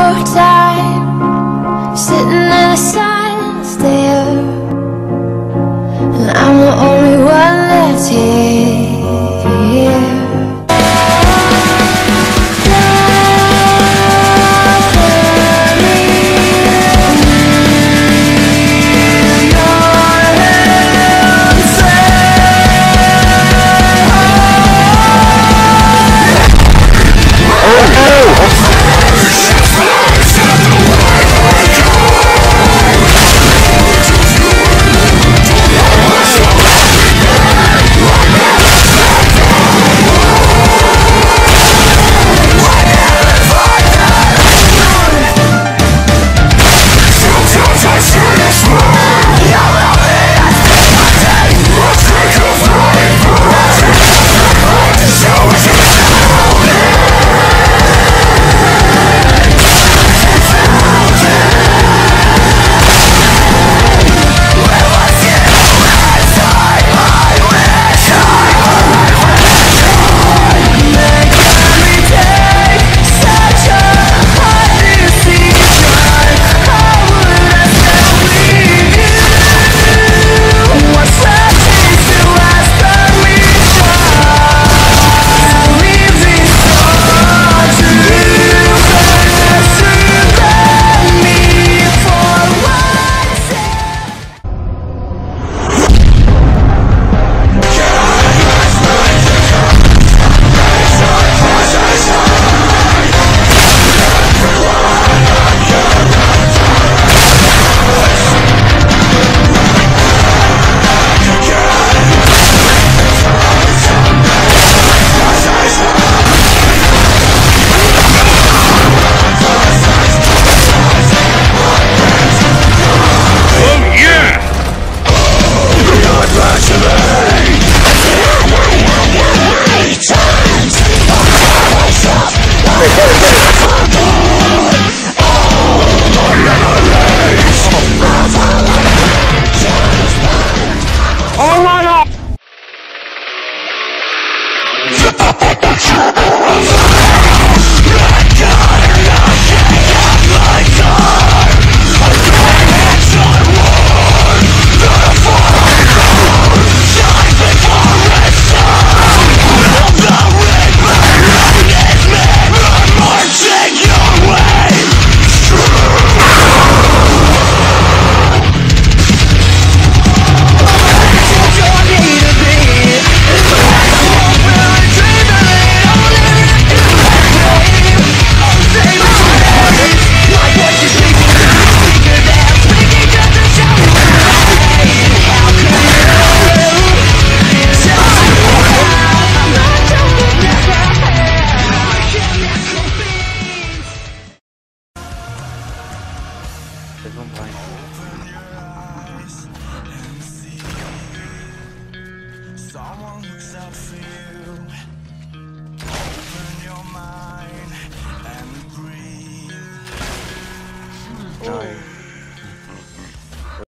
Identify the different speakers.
Speaker 1: more time Sitting in the silence there. And I'm the only one that's here
Speaker 2: Oh, there's.
Speaker 3: Someone looks out for you. Open your mind and breathe. Hmm. Oh.